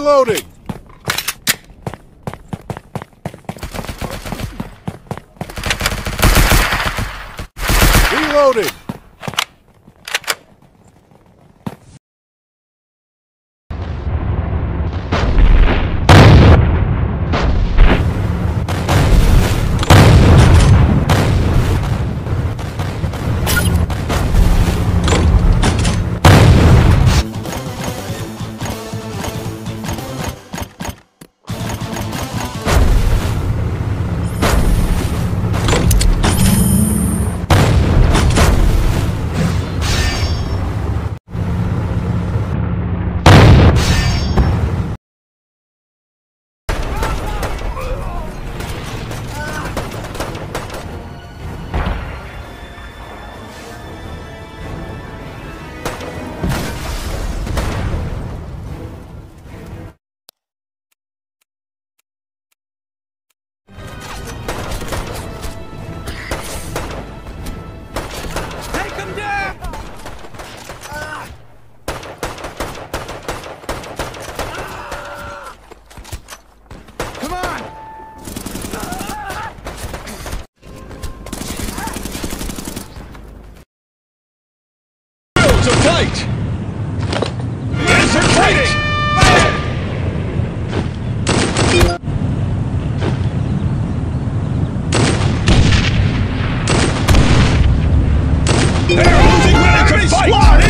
Reloading! Reloading! They're losing ready to fight!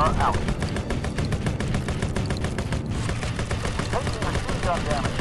Are out. Taking machine gun damage.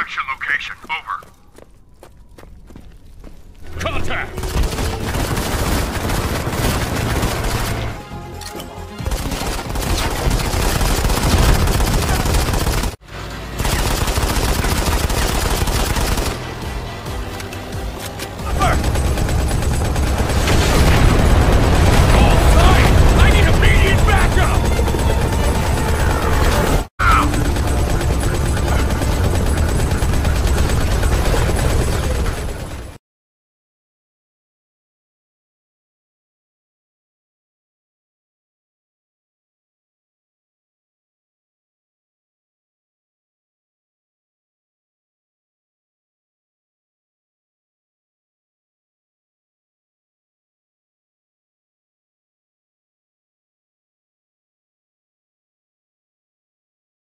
Extraction location, over. Contact!